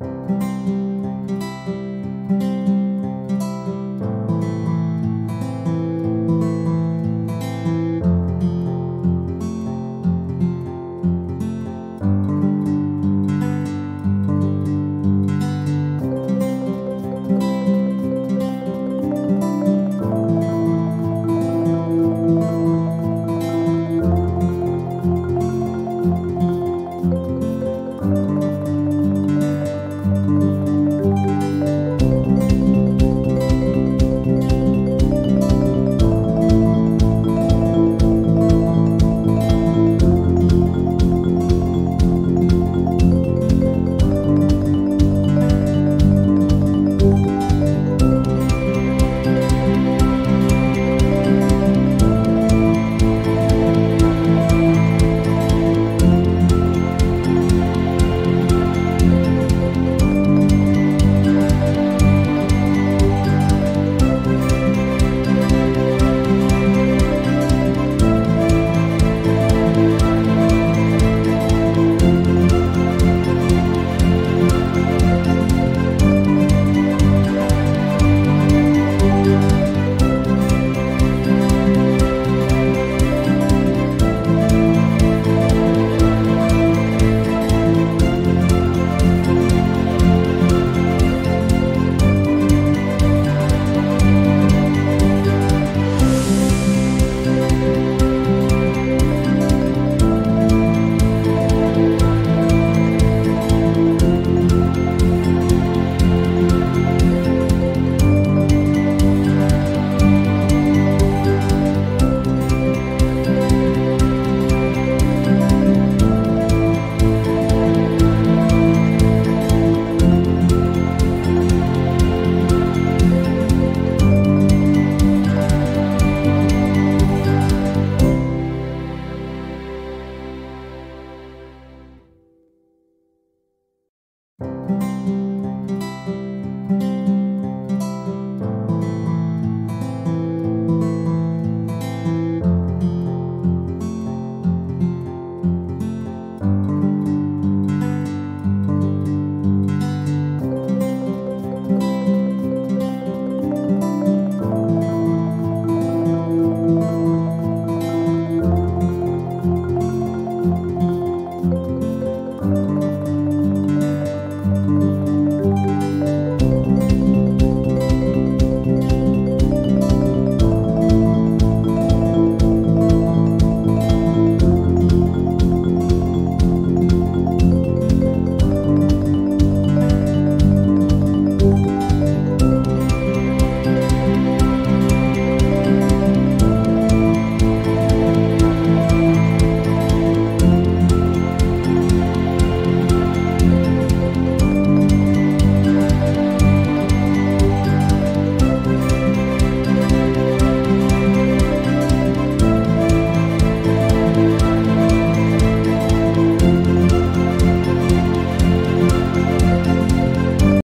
Música